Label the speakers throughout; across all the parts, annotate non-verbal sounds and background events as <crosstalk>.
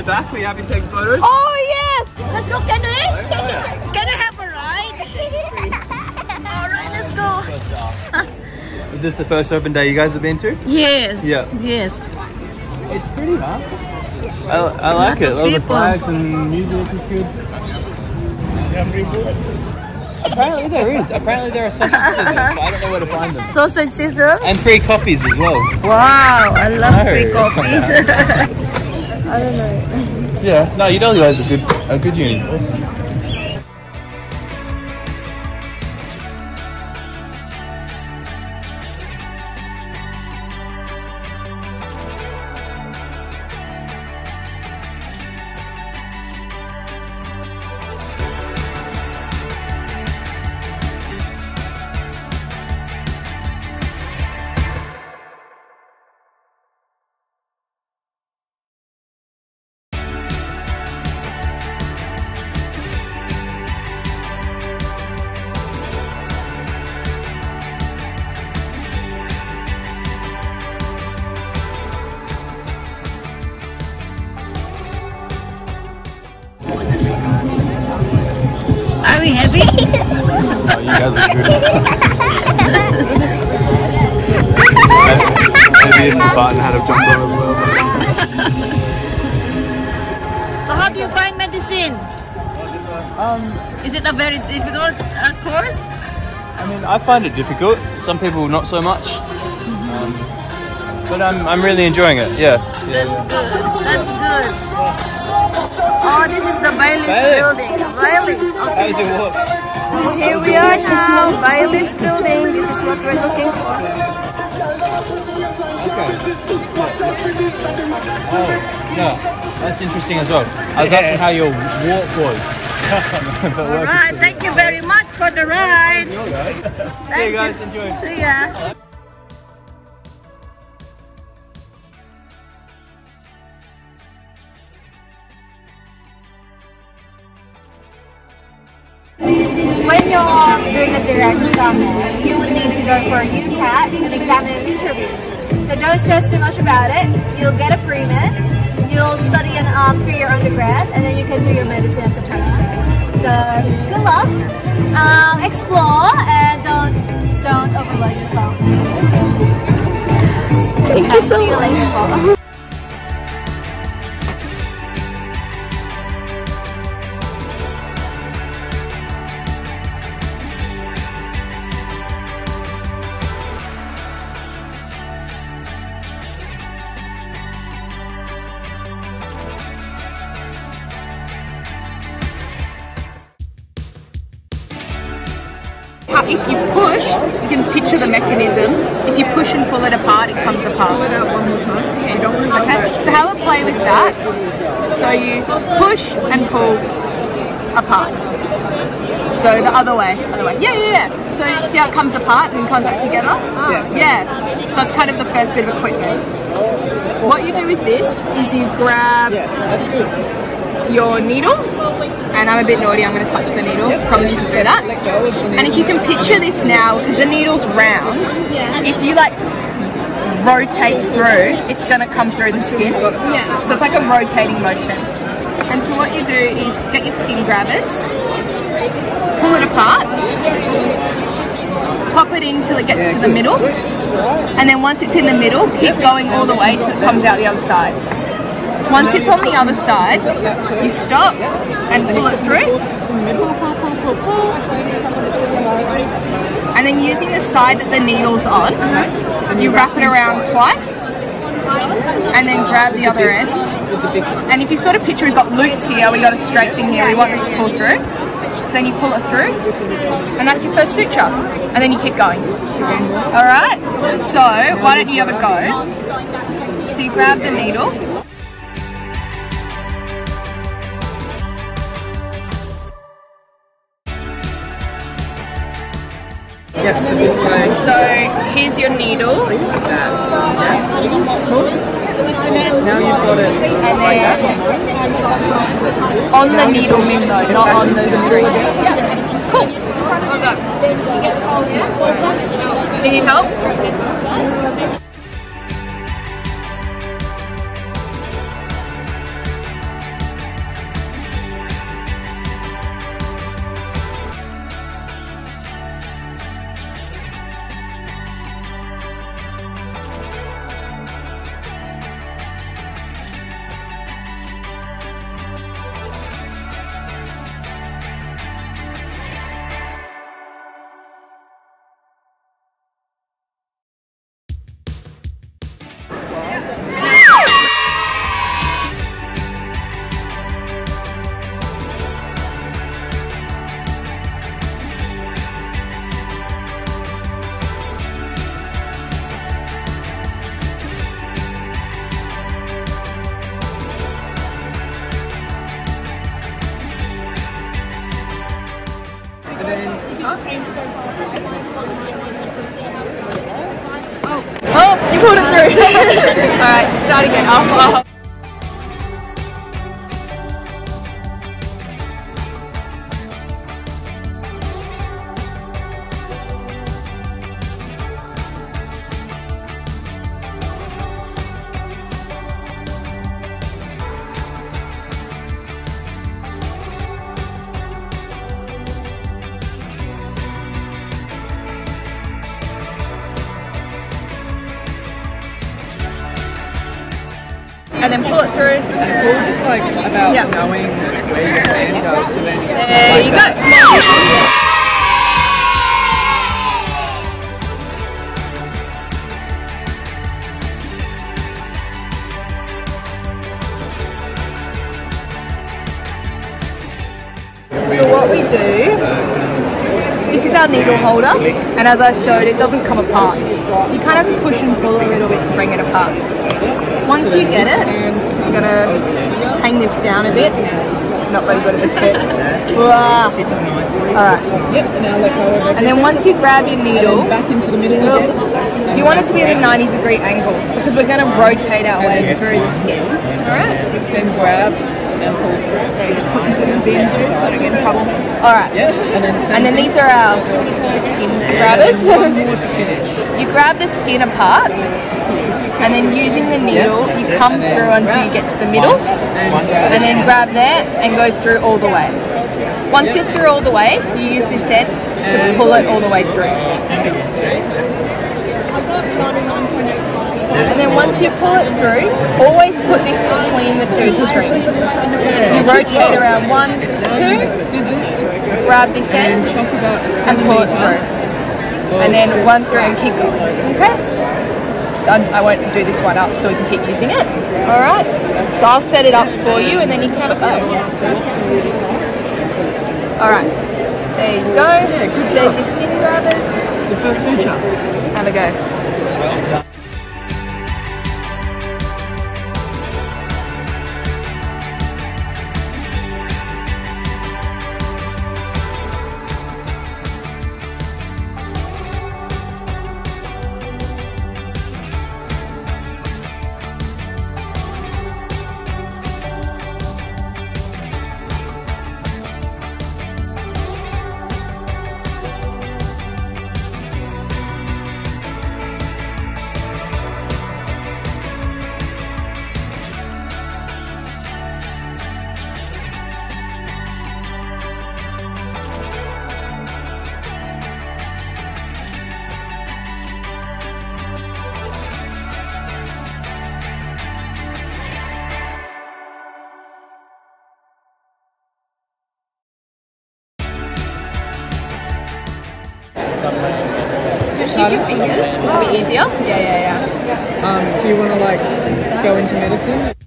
Speaker 1: the back. We happy taking photos?
Speaker 2: Oh yes! Let's go, can we? Can I have a ride? <laughs> Alright, let's go. <laughs>
Speaker 1: Is this the first open day you guys have been to?
Speaker 2: Yes.
Speaker 1: Yeah.
Speaker 2: Yes.
Speaker 1: It's pretty, huh? I, I like it.
Speaker 2: of
Speaker 1: All the
Speaker 2: people.
Speaker 1: flags and music is good. Apparently there is. Apparently there are sausage sizzles, but I don't know where to find them.
Speaker 2: Sausage scissors.
Speaker 1: And free coffees as well.
Speaker 2: Wow, I love
Speaker 1: No,
Speaker 2: free
Speaker 1: it's
Speaker 2: coffee. <laughs> I don't know.
Speaker 1: Yeah. No, UW is a good a good uni. Oh, you guys are good. Maybe the button had have jumped on as well.
Speaker 2: so how do you find medicine?
Speaker 1: Um,
Speaker 2: Is it a very difficult uh, course?
Speaker 1: I mean, I find it difficult. Some people not so much. Um, but I'm, I'm really enjoying it. Yeah. yeah,
Speaker 2: That's
Speaker 1: yeah.
Speaker 2: good. That's good. Oh, this is the
Speaker 1: Bayliss
Speaker 2: building. Bayliss.
Speaker 1: How walk?
Speaker 2: So here we are now, Bayliss building. This is what we're looking for. Okay.
Speaker 1: Oh, yeah. That's interesting as well. I was asking how your walk was. But <laughs>
Speaker 2: All
Speaker 1: work is
Speaker 2: right,
Speaker 1: good.
Speaker 2: thank you very much for the ride.
Speaker 1: See you guys. Enjoy.
Speaker 2: See ya.
Speaker 3: Doing a direct exam, you would need to go for a UCAT, an examiner interview. So don't stress too much about it. You'll get a pre-med, you'll study an um, three-year undergrad, and then you can do your medicine as a turnaround. So good luck, um, explore, and don't don't overload yourself.
Speaker 2: Thank you so much.
Speaker 4: You push, you can picture the mechanism. If you push and pull it apart, it comes apart. Pull it out one more time. Okay. So have a play with that. So you push and pull apart. So the other way, other way. Yeah, yeah, yeah. So see how it comes apart and comes back together? Ah. Yeah. Yeah. So that's kind of the first bit of equipment. What you do with this is you grab your needle, and I'm a bit naughty, I'm going to touch the needle, probably shouldn't do that. And if you can picture this now, because the needle's round, if you like rotate through, it's going to come through the skin. Yeah. So it's like a rotating motion. And so what you do is get your skin grabbers, pull it apart, pop it in till it gets to the middle, and then once it's in the middle, keep going all the way till it comes out the other side. Once it's on the other side, you stop and pull it through. Pull, pull, pull, pull, pull. And then using the side that the needle's on, you wrap it around twice and then grab the other end. And if you sort of picture we've got loops here, we got a straight thing here, we want it to pull through. So then you pull it through, and that's your first suture. And then you keep going. Alright? So, why don't you have a go? So you grab the needle, Yep, so this goes. So here's your needle. Oh, now you've got it. And then on the needle though, not on the string. Yeah. Cool. Well done. Do you need help? Start again. Oh, oh. And then pull it through.
Speaker 5: And it's all just like about
Speaker 4: Yeah.
Speaker 5: knowing where your hand goes, so then it's
Speaker 4: There
Speaker 5: like
Speaker 4: you
Speaker 5: that.
Speaker 4: go. So what we do, is our needle holder, and as I showed, it doesn't come apart. So you kind of have to push and pull a little bit to bring it apart. Once you get it, I'm gonna hang this down a bit. Not very good at this bit. Alright.
Speaker 5: Yep, now let go of it.
Speaker 4: And then once you grab your needle,
Speaker 5: Back into the middle again.
Speaker 4: You want it to be at a 90 degree angle because we're going to rotate our way through the skin. Alright?
Speaker 5: Then grab and.
Speaker 4: Okay, just put this in the bin, don't get in trouble. Alright.
Speaker 5: Yeah, and then
Speaker 4: And then these are our skin grabbers.
Speaker 5: one more to finish.
Speaker 4: you grab the skin apart and then using the needle, you come through until you get to the middle and then grab there and go through all the way. Once you're through all the way, you use this end to pull it all the way through. And then once you pull it through, always put this between the two strings. You rotate around one, two,
Speaker 5: Scissors
Speaker 4: grab this
Speaker 5: and
Speaker 4: end
Speaker 5: chop about a
Speaker 4: and pull it through. And then oh. one through and keep going. Okay? I, won't do this one up so we can keep using it. Alright? So I'll set it up for you and then you can have a go. Alright. There you go. good, There's your skin grabbers.
Speaker 5: The first suture.
Speaker 4: Have a go. Easier. Yeah, yeah, yeah.
Speaker 5: Um, so you want to like go into medicine?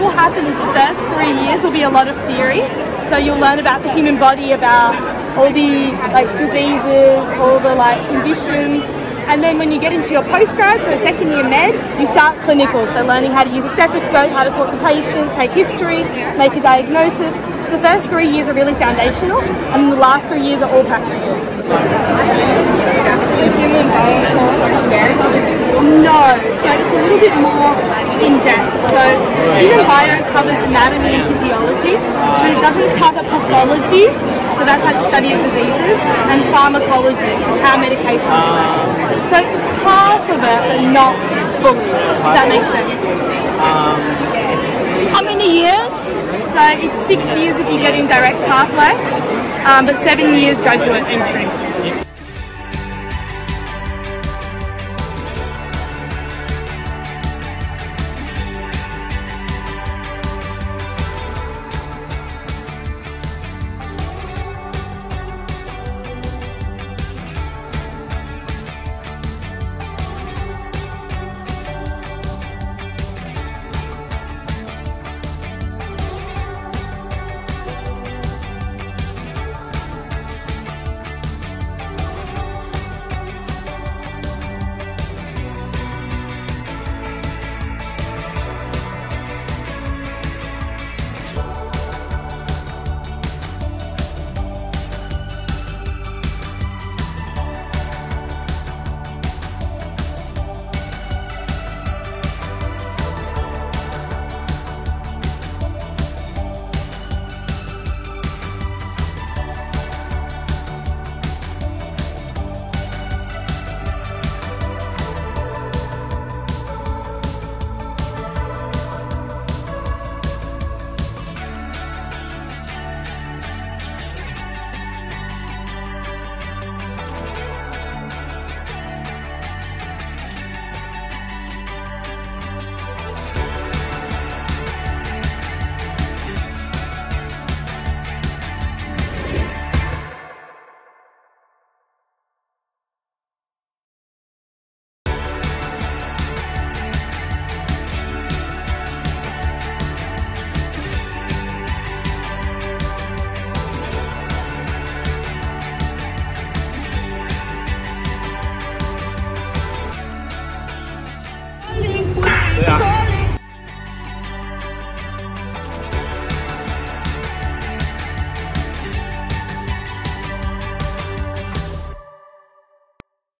Speaker 6: What will happen is the first three years will be a lot of theory. So you'll learn about the human body, about all the like diseases, all the like conditions. And then when you get into your postgrad, so second year med, you start clinical. So learning how to use a stethoscope, how to talk to patients, take history, make a diagnosis. So the first three years are really foundational, and the last three years are all practical. No, so little bit more in depth. So human bio covers anatomy and physiology, but it doesn't cover pathology. So that's like the study of diseases and pharmacology, which is how medications work. So it's half of it, but not fully. If that makes sense.
Speaker 2: How many years?
Speaker 6: So it's six years if you get in direct pathway, um, but seven years graduate entry.